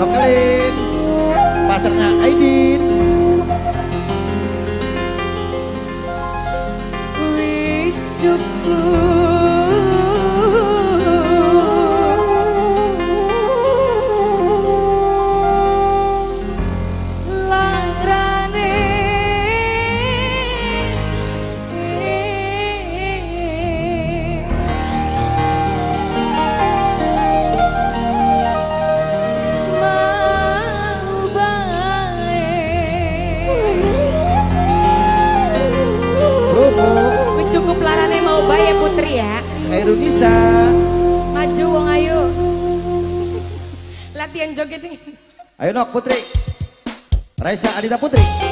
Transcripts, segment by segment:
Nokelin pacarnya Aidin. Wis cukup Latihan joget nih. Ayo nok Putri. Raisa Adita Putri.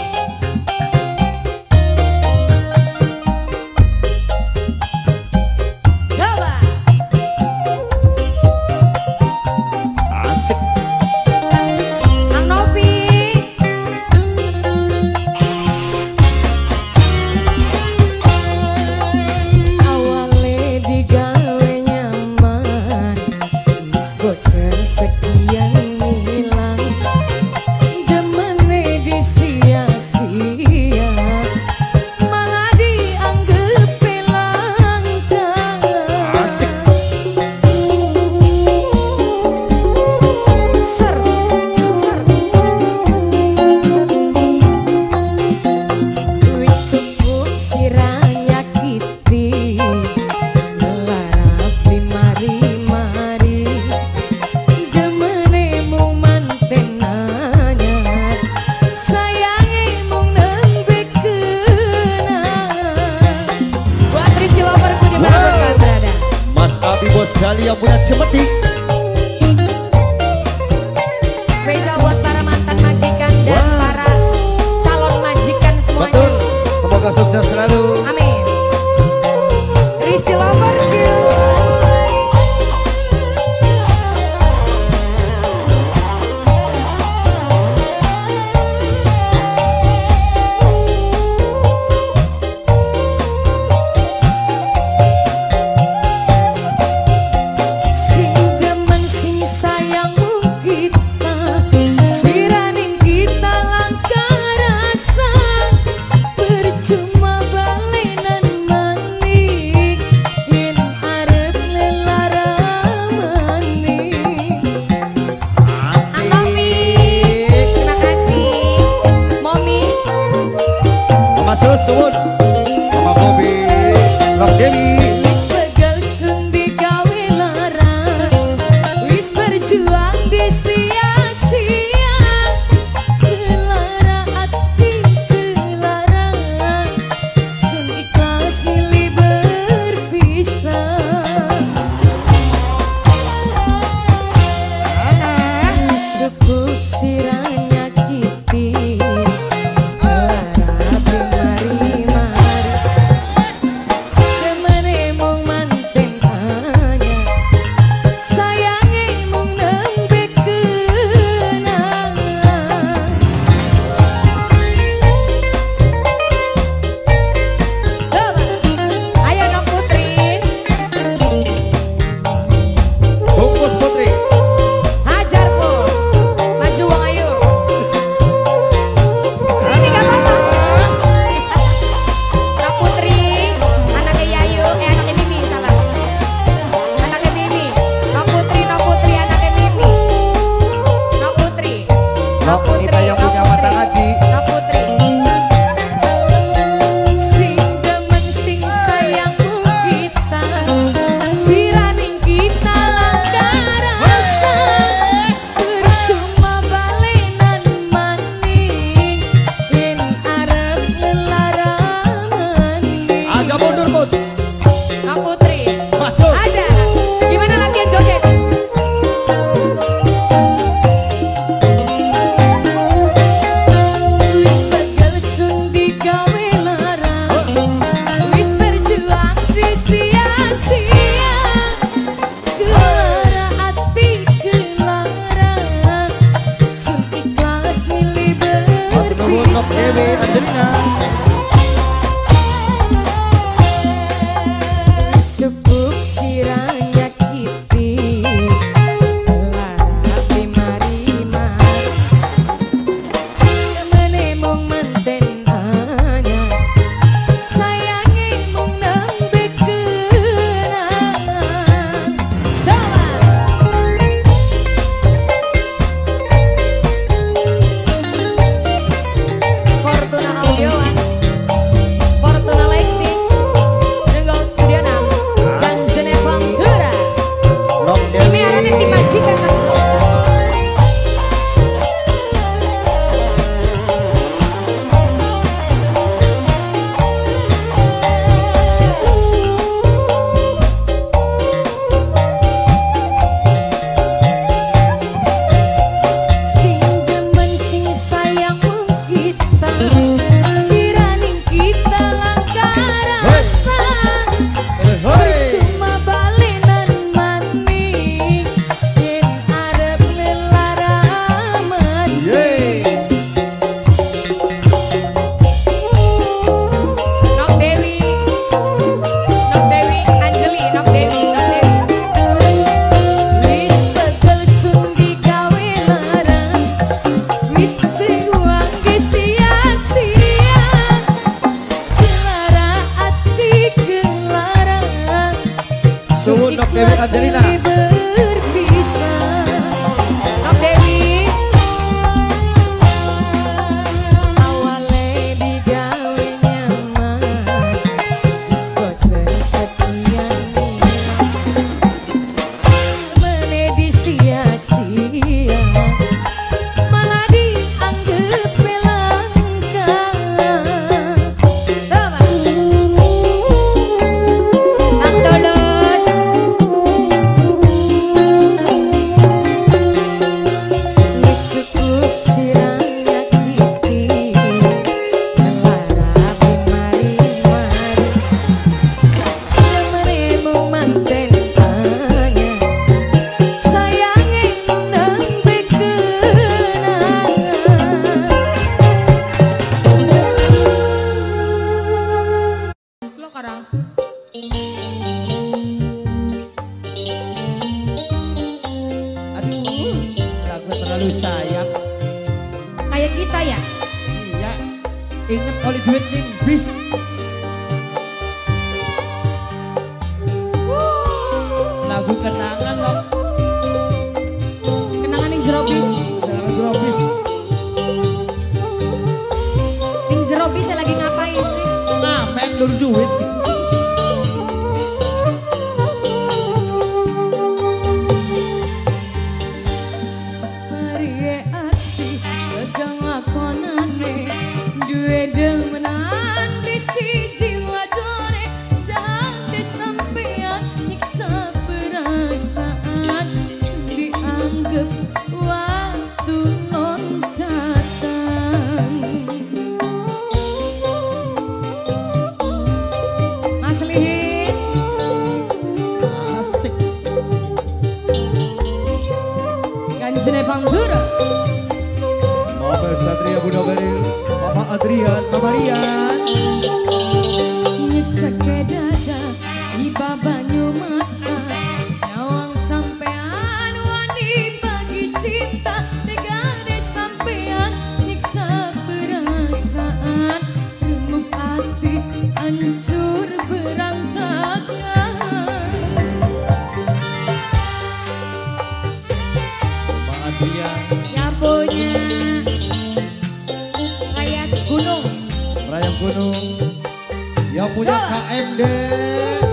Yang punya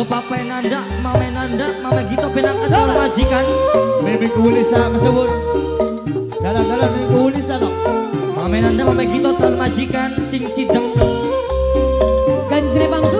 Go papai nanda, mame nanda, mame gitu benang kecil majikan. Meme kulisa kesebut. Dalam-dalam meme kulisa no. Mame nanda, mame gitu calon majikan, sing sideng. Kan sini bangsu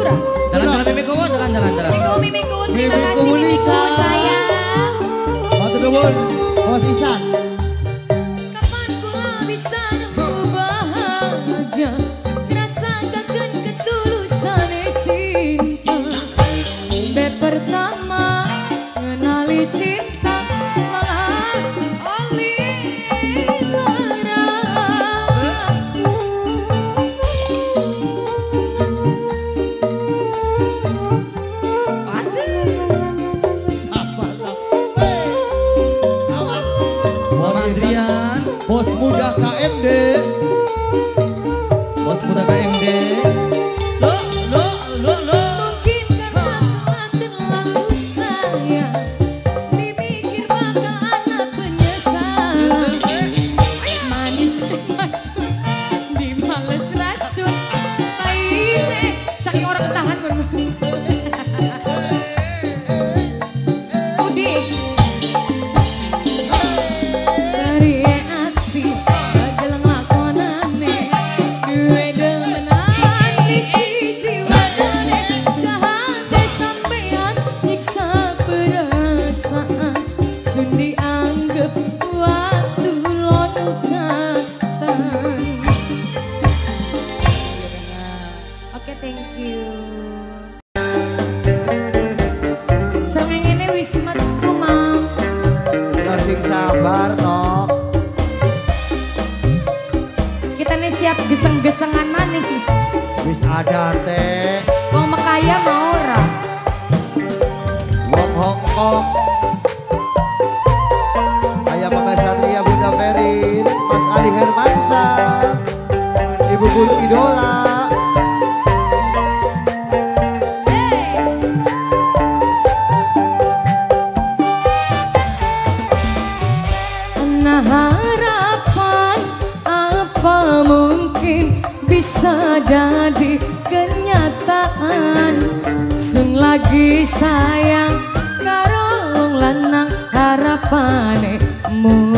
lagi sayang karo wong lanang harapane mung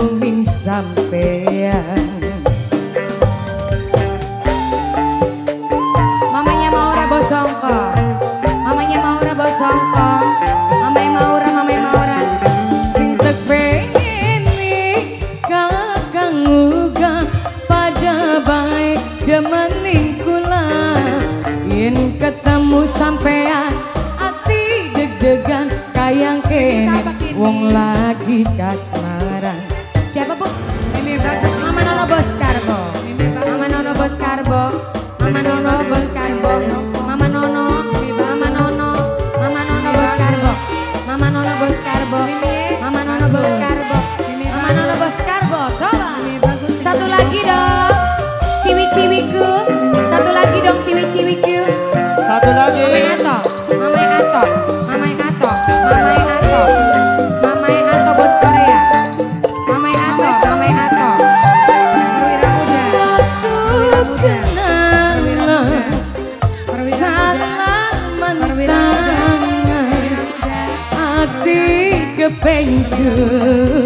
sampeyan. lagi kasar You.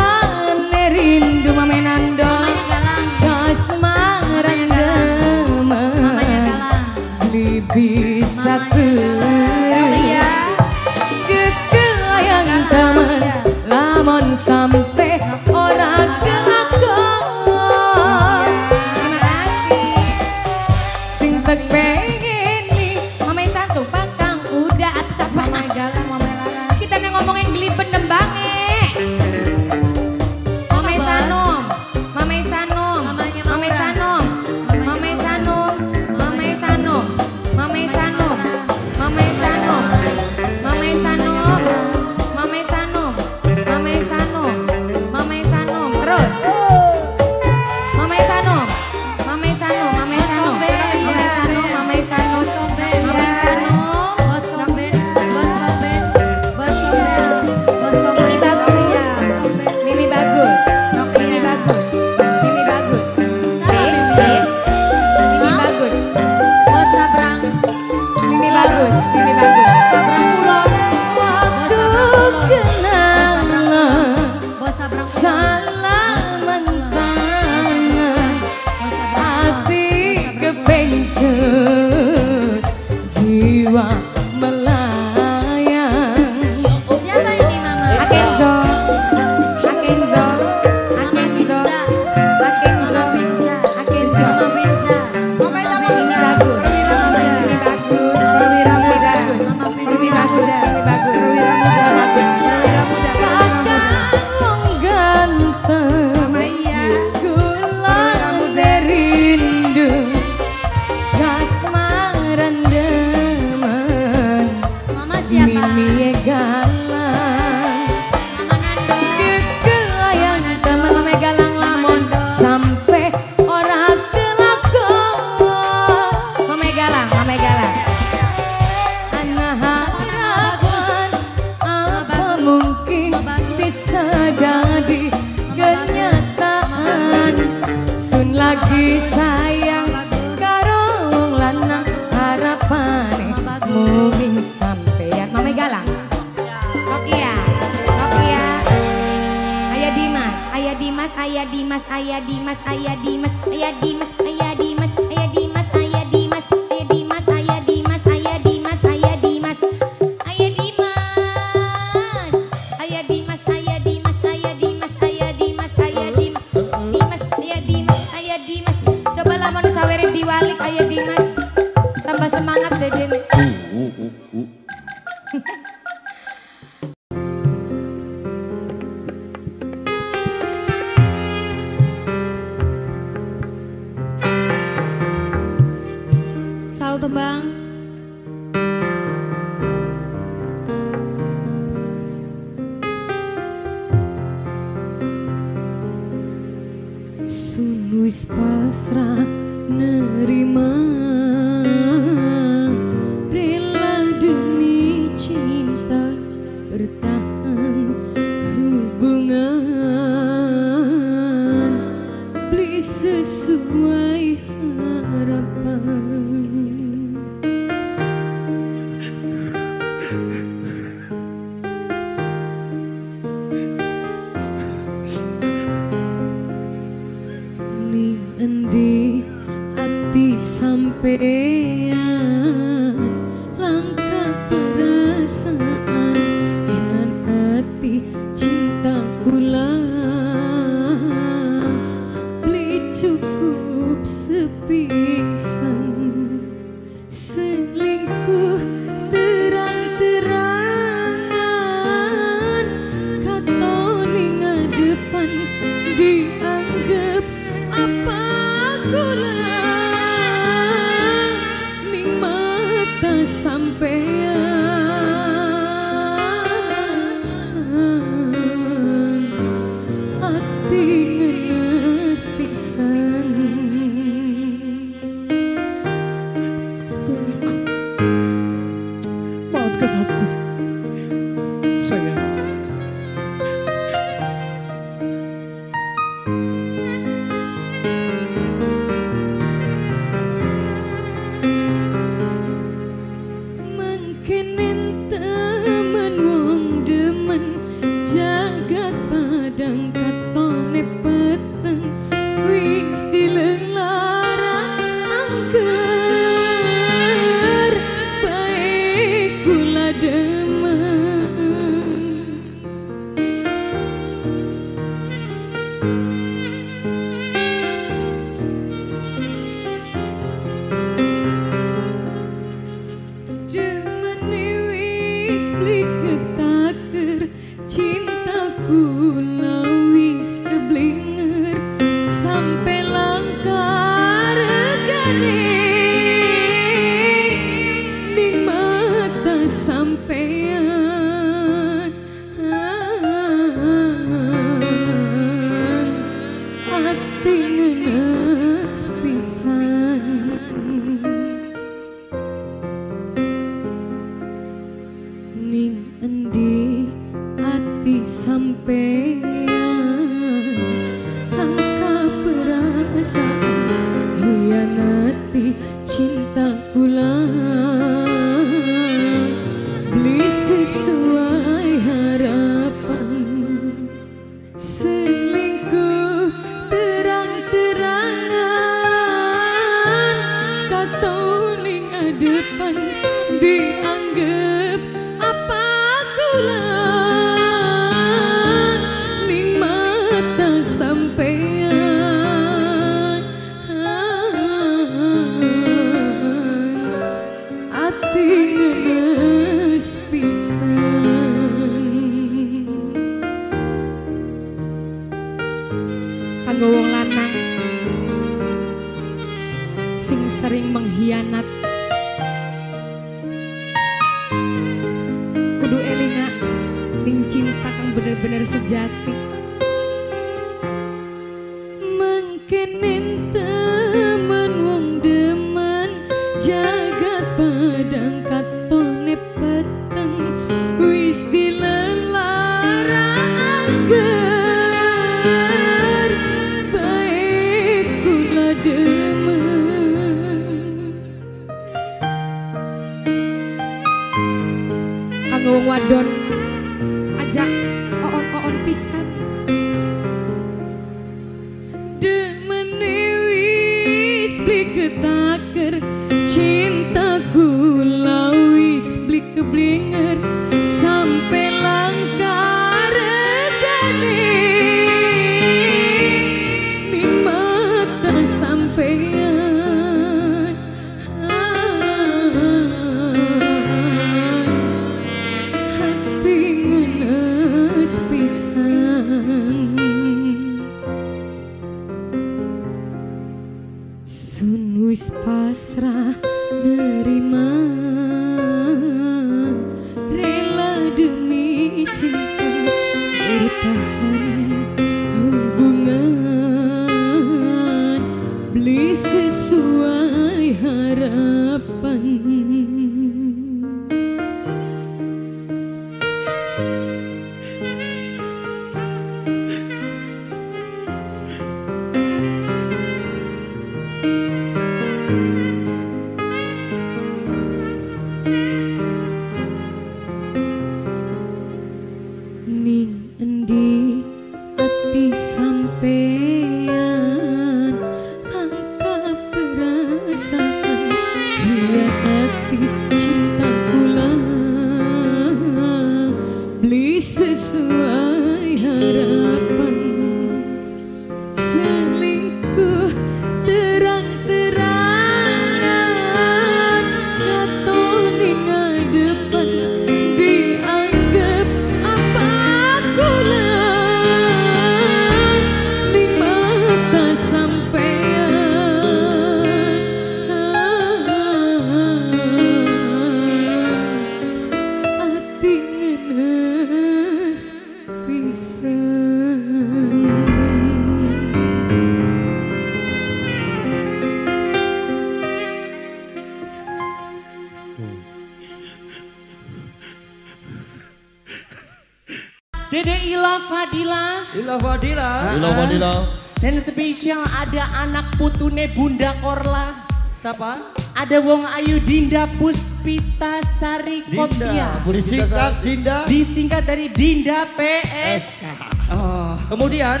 Siapa? Ada Wong Ayu Dinda Puspita Sari Kopia. Disingkat Dinda. Disingkat dari Dinda PS. Oh. Kemudian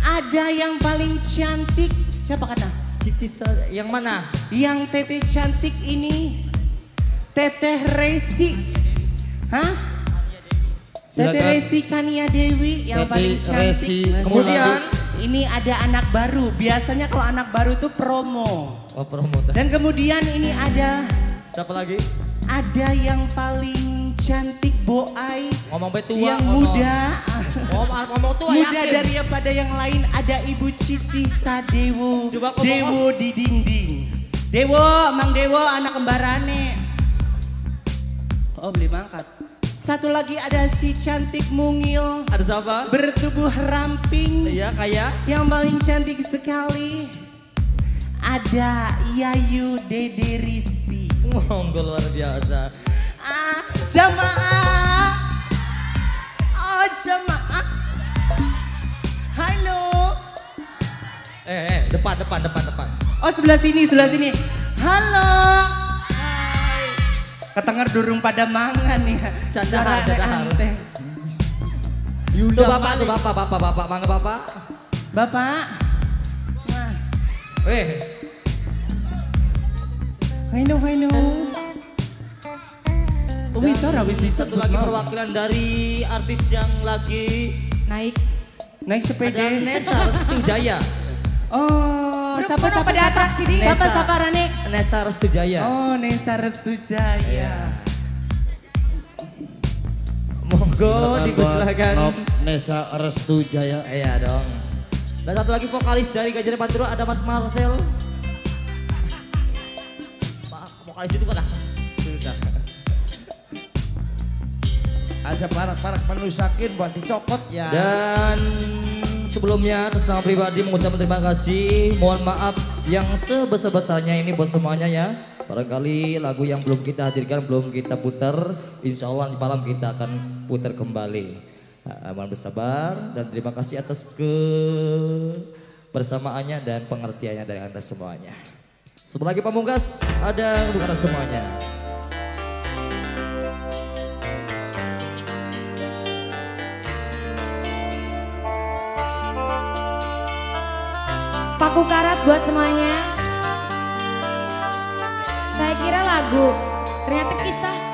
Ada yang paling cantik. Siapa kata? Cici yang mana? Yang teteh cantik ini Teteh Resi. Hah? Teteh. Resi Kania Dewi yang Teteh paling cantik. Resi. Kemudian ini ada anak baru. Biasanya kalau anak baru itu promo. Oh. Dan kemudian ini ada Siapa lagi? ada yang paling cantik Boai Ngomong betua. yang ngomong. muda. Ngomong ngomong tua muda yakin. daripada yang lain ada Ibu Cici Sadewo. Coba ngomong, Dewo di dinding. Dewo, Mang Dewo anak kembarane. Oh, beli mangkat. Satu lagi ada si cantik mungil Ada siapa? bertubuh ramping Iya kayak yang paling cantik sekali. Ada Yayu Dede Rizky. Monggo luar biasa. Ah, jamaah. Oh, jamaah. Halo. Eh, eh, depan, depan, depan, depan. Oh, sebelah sini, sebelah sini. Halo. Hai. Ketenger durung pada mangan ya. Candahar, candahar. Tuh bapak, tuh bapak, bapak, bapak, mangga bapak. Bapak. Nah, Halo, halo. Oh, wis ora wis satu disebut. lagi perwakilan dari artis yang lagi naik Naik ada sepeda. Nesa Restu Jaya. Oh, siapa siapa pada siapa? atraksi di- Siapa Nesa. siapa Rane? Nesa Restu Jaya. Oh, Nesa Restu Jaya. Monggo dipersilakan. Nesa Restu Jaya. Iya dong. Dan satu lagi vokalis dari Gajah Panturo ada Mas Marcel. Vokalis itu kan ah. Sudah. Ada parak-parak menusakin buat dicopot ya. Dan sebelumnya atas nama pribadi mengucapkan terima kasih. Mohon maaf yang sebesar-besarnya ini buat semuanya ya. Barangkali lagu yang belum kita hadirkan, belum kita putar, insya Allah di malam kita akan putar kembali. Nah, mohon bersabar dan terima kasih atas kebersamaannya dan pengertiannya dari anda semuanya. Sebelah lagi pamungkas ada bukan semuanya. Paku karat buat semuanya. Saya kira lagu, ternyata kisah.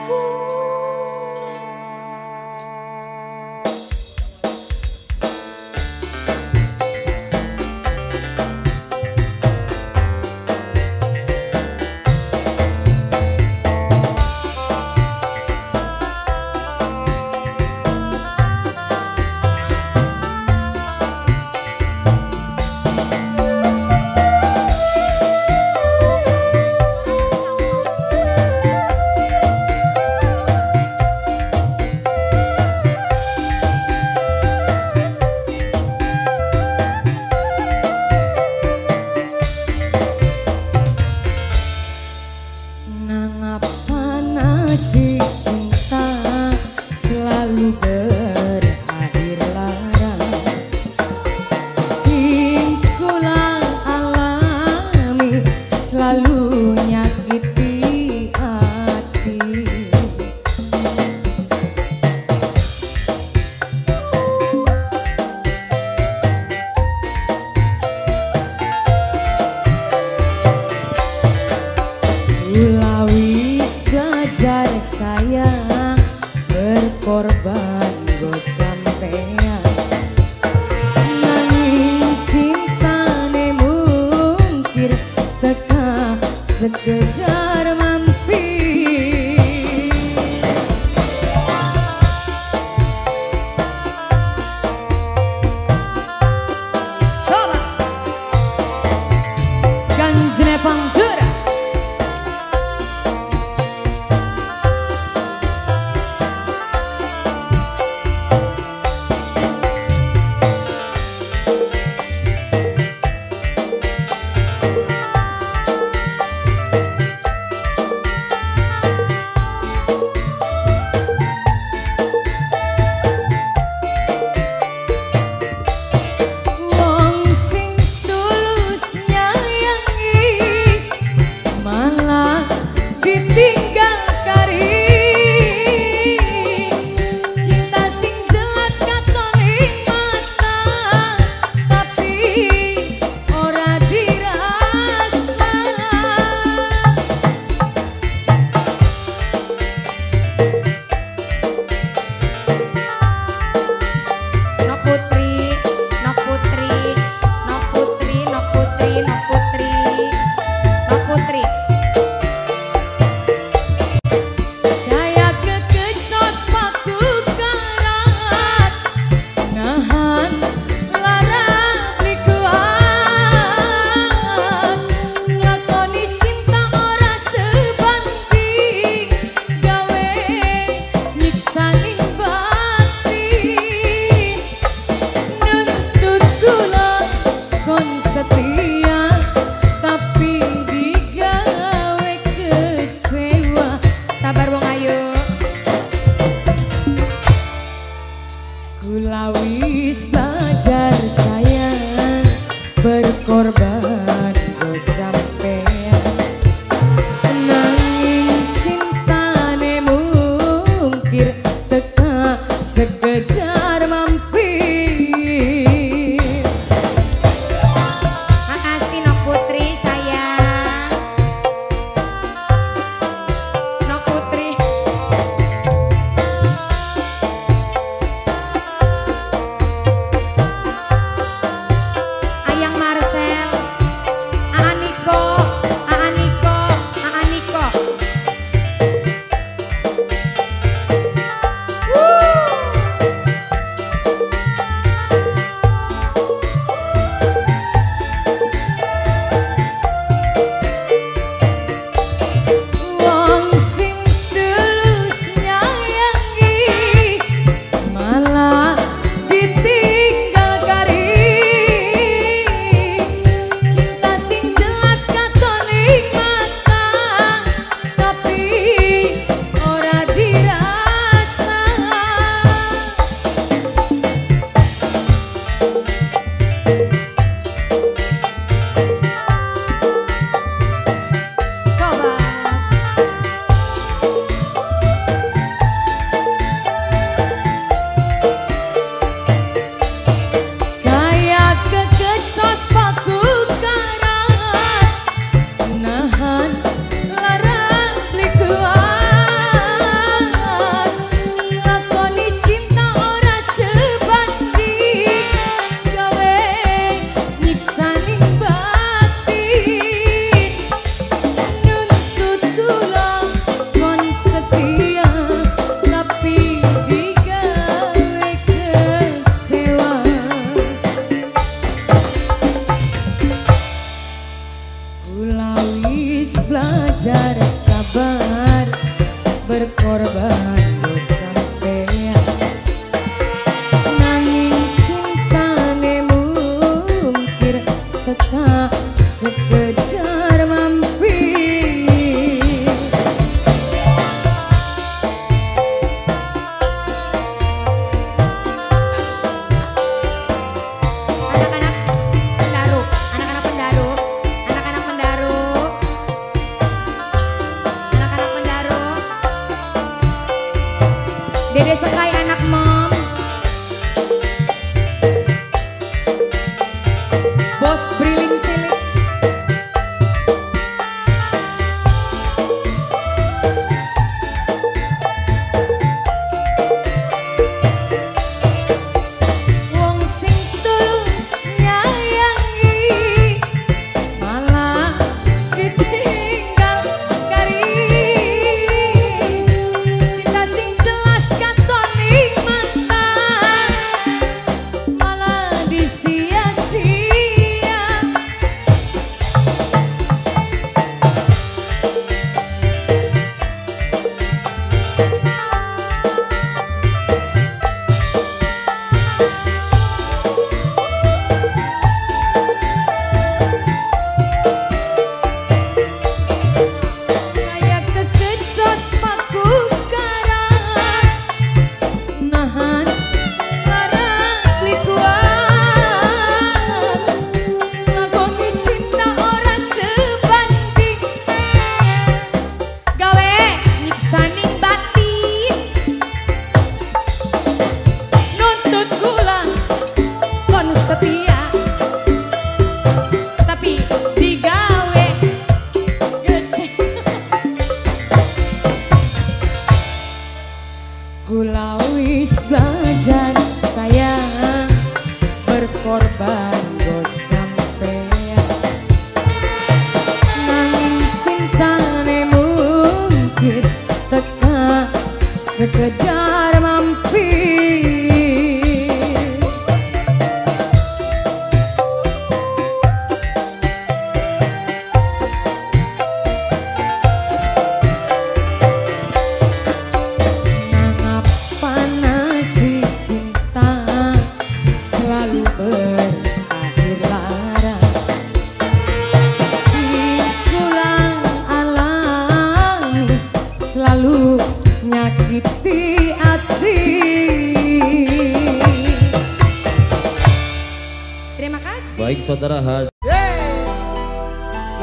Baik saudara Had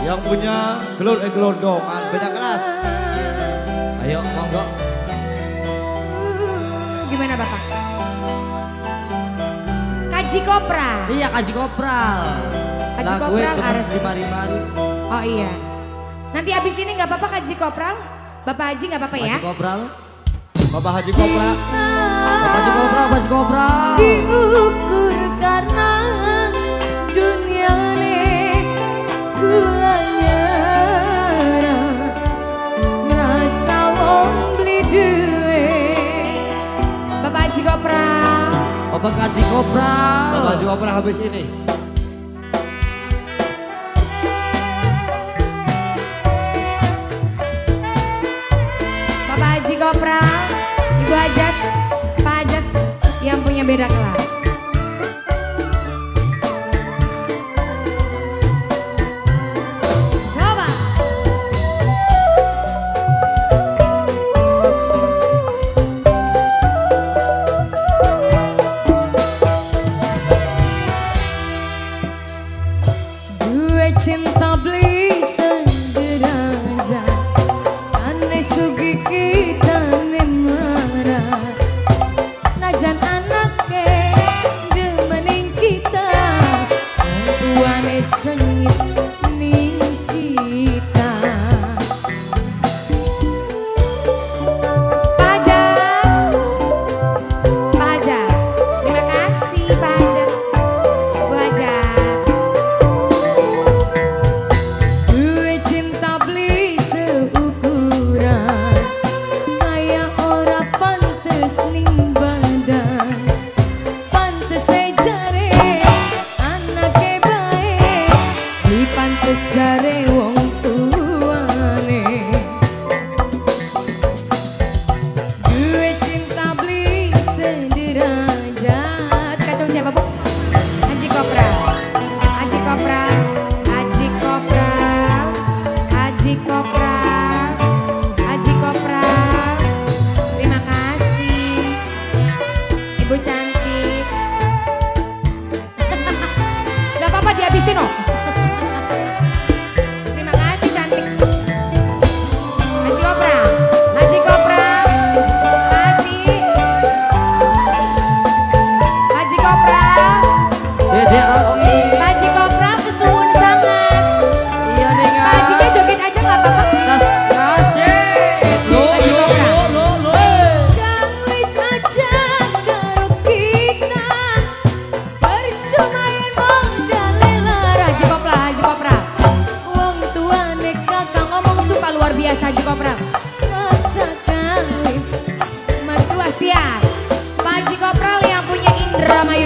Yang punya gelor eh gelondongan banyak kelas. Ayo monggo. Gimana Bapak? Kaji Kopra. Iya Kaji Kopral. Kaji Lagu Kopral harus. di mari-mari. Oh iya. Nanti abis ini nggak apa-apa Kaji Kopral? Bapak Haji nggak apa-apa ya? Kaji Kopral. Bapak Haji Kopra. Kaji Kopral, Kaji Kopral. diukur karena Bapak Kaji Kopral. Bapak Haji Kopra habis ini. Bapak Haji Kopral. Ibu Hajat. Pak Hajat yang punya beda kelas.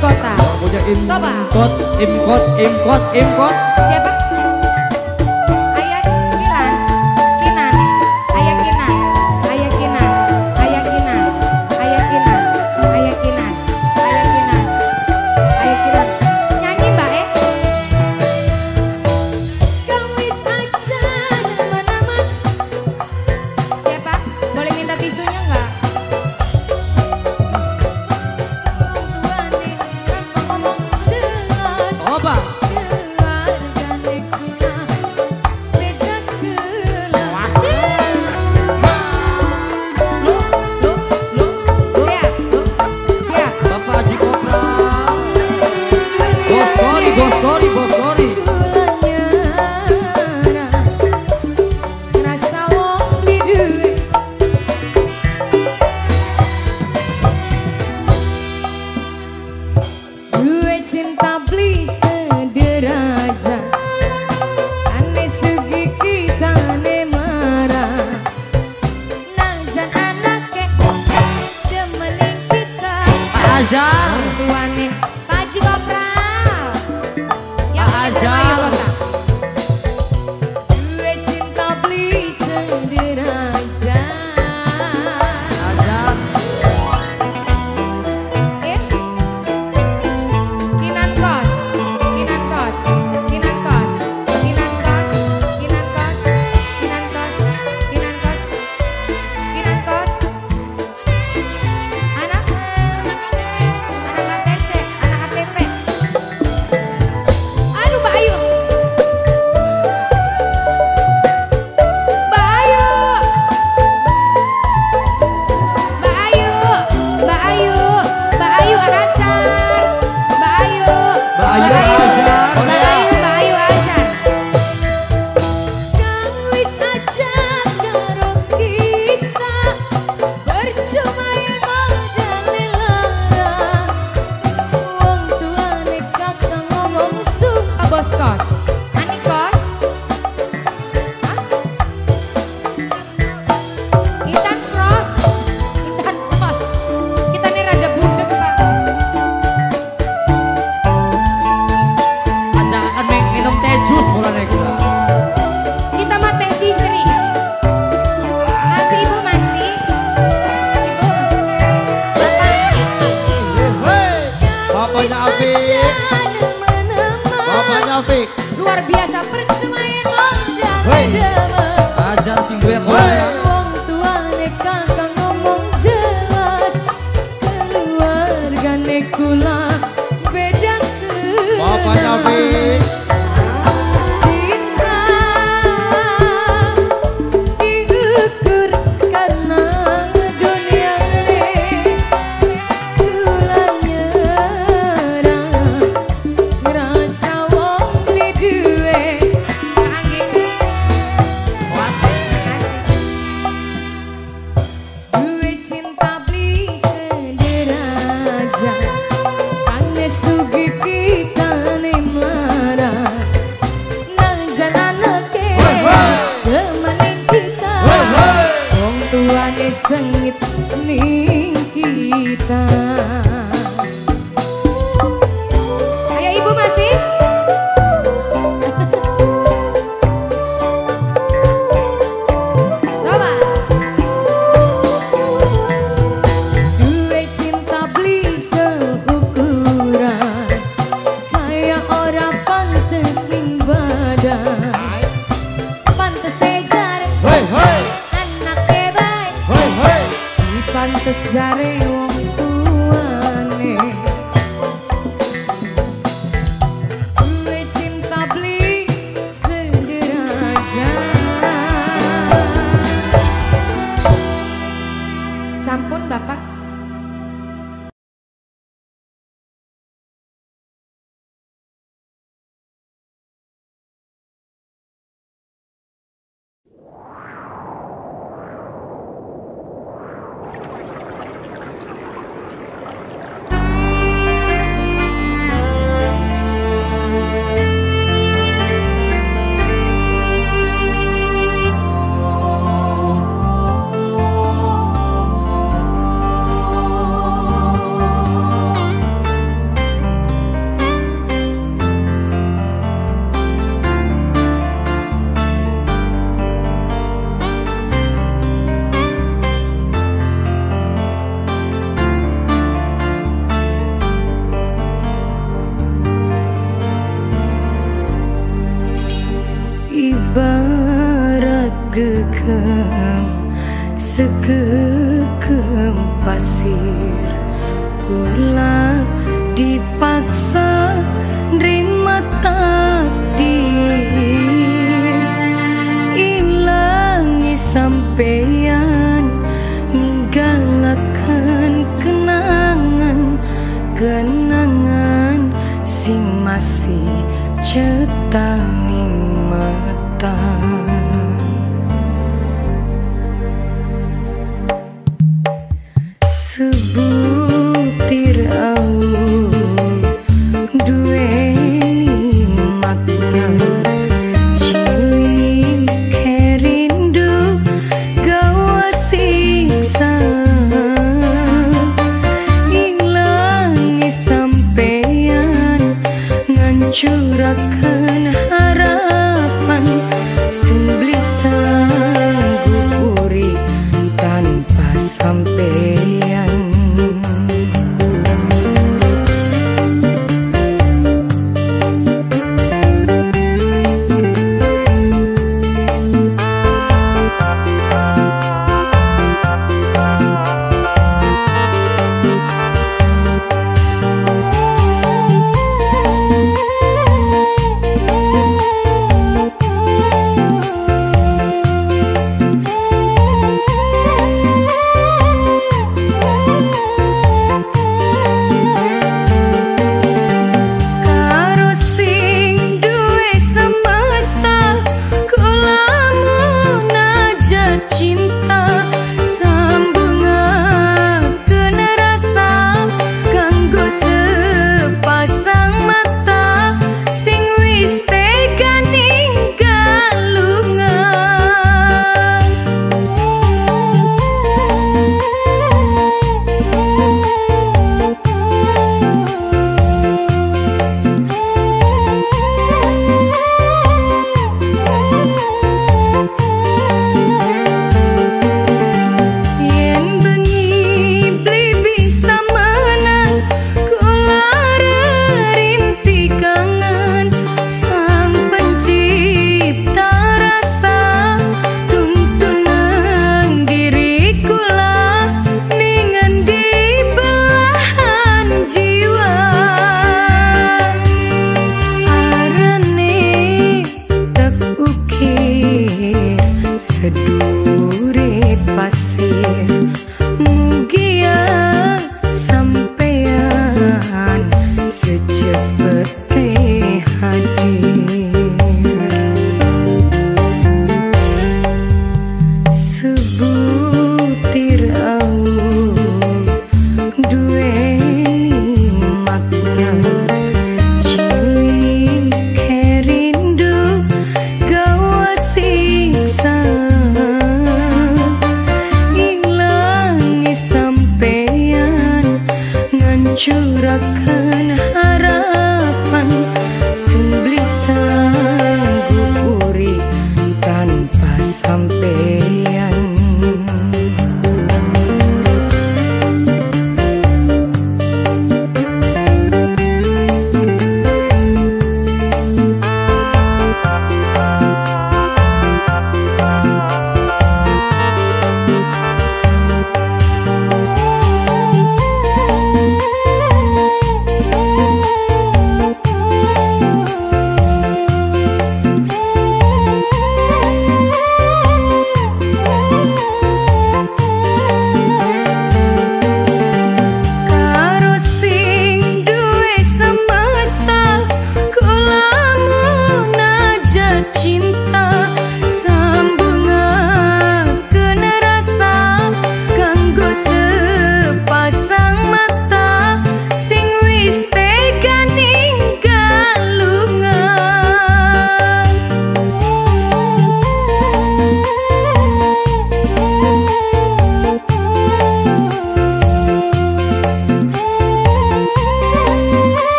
Kota. Punya imkot, imkot, imkot, imkot. Siapa? 可以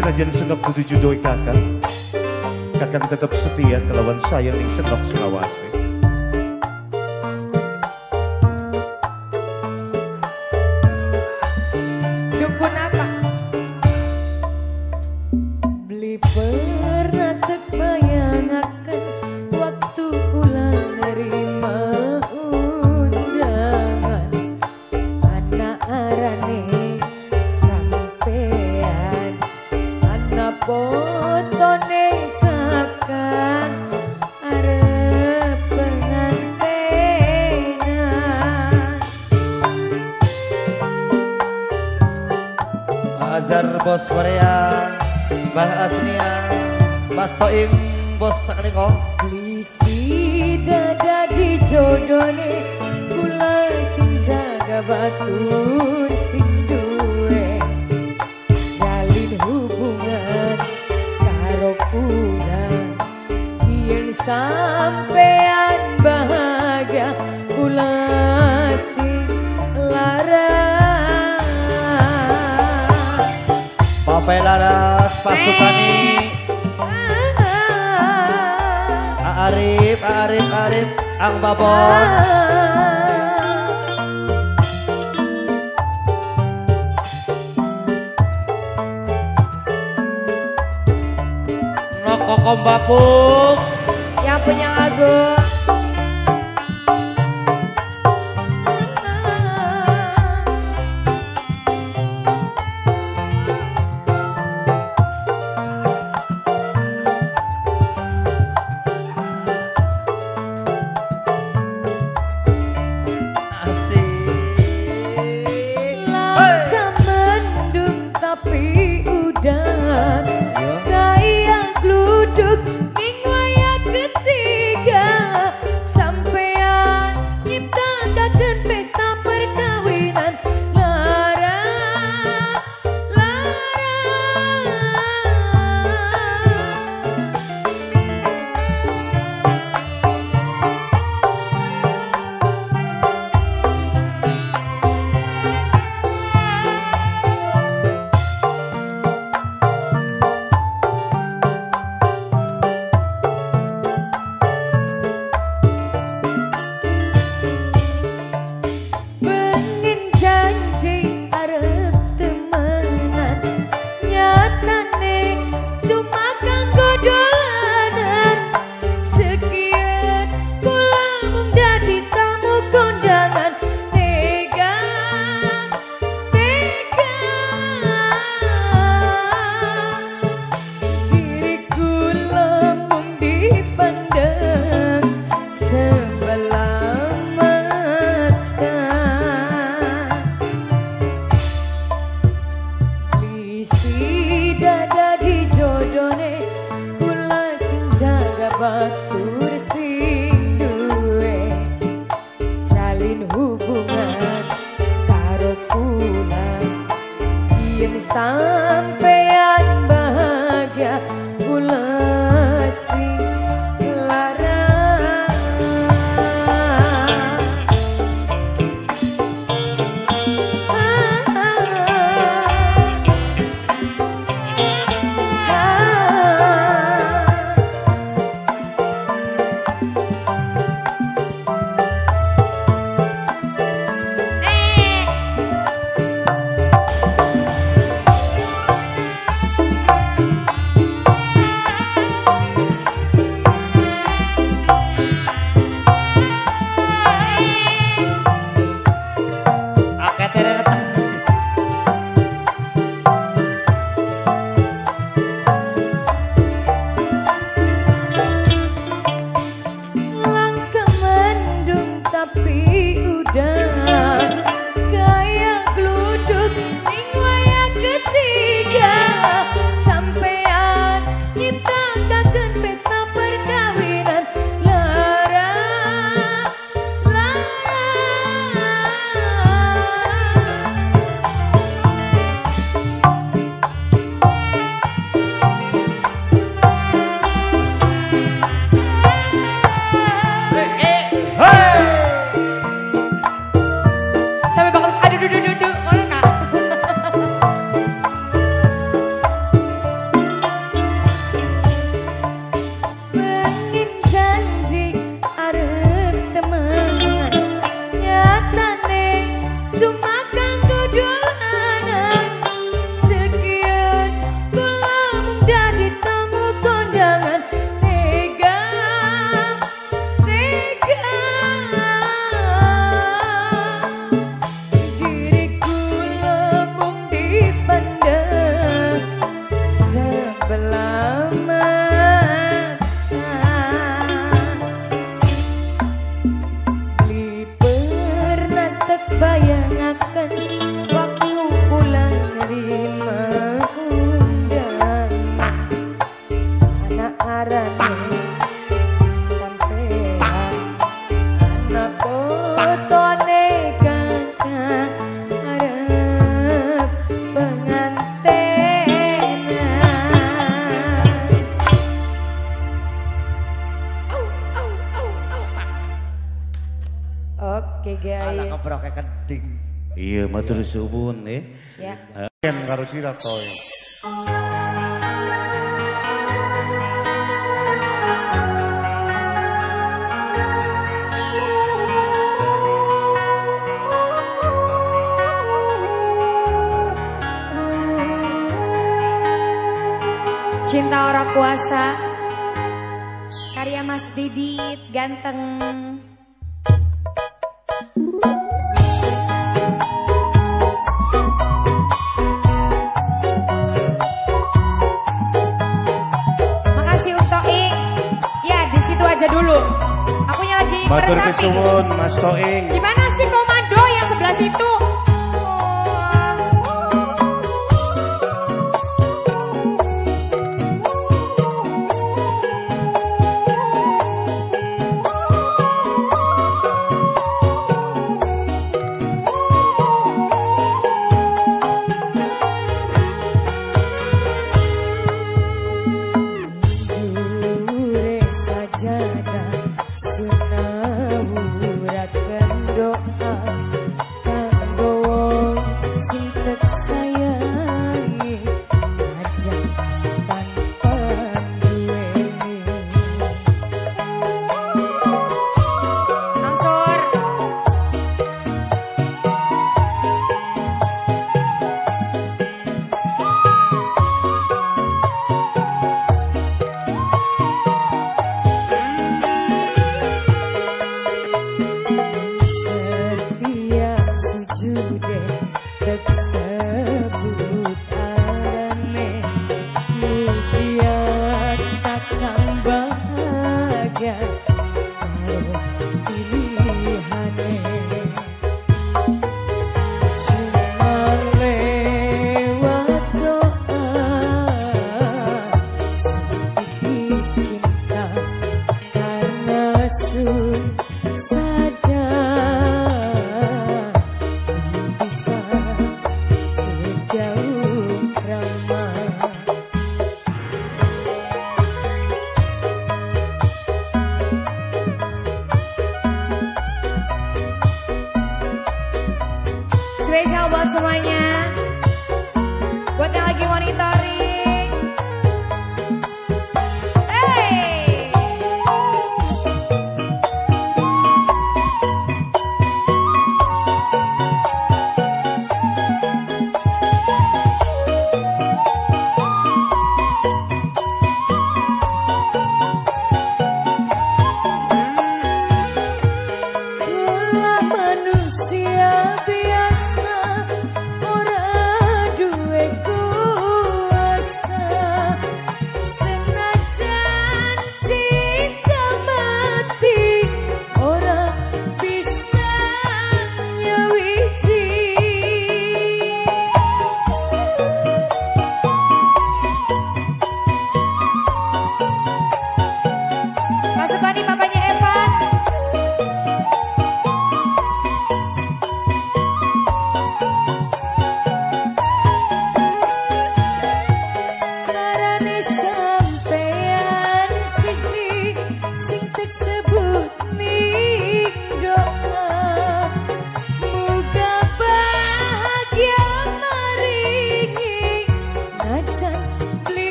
senajan senok tujuh doi kakak kakak tetap setia kelawan sayang yang senok selawasnya. Oke guys. Anak kebrok keding. Iya matur subun nih. Ya. ya. Ken karo sira toy. Cinta orang kuasa Karya Mas Didit Ganteng Matur kesuwun Mas Toing. Di mana sih komando yang sebelah situ?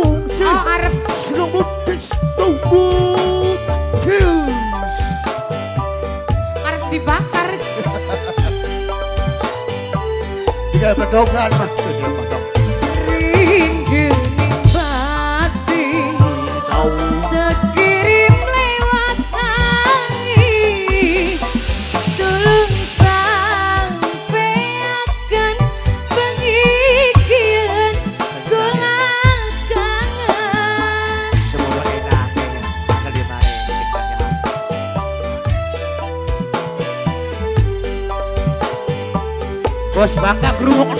kunci arep seruput distubut cheers dibakar maksudnya bos bangga kerupuk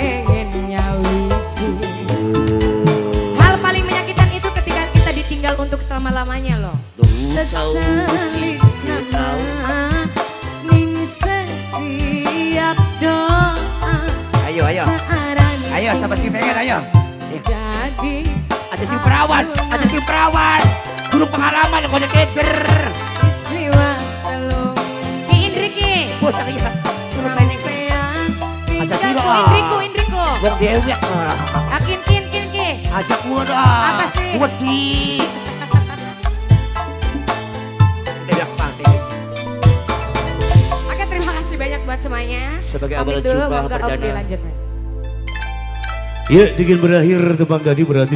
untuk selama-lamanya loh. Sesali nama Ning setiap doa Ayo, ayo. Ayo, sahabat si pengen, ayo. Jadi Ada si perawan, ada si perawan. Guru pengalaman, kau keber. istiwa telung Ki Indriki. Bocah iya. Ajak sila. Ku Indriku, Indriku. Dewek. ah. Akin kin kin ki. Ajak gua dah. Apa sih? Wedi. Semuanya. Sebagai awal dulu, jumpa monggo Om perdana. dilanjut. Ya, dengan berakhir tebang tadi berarti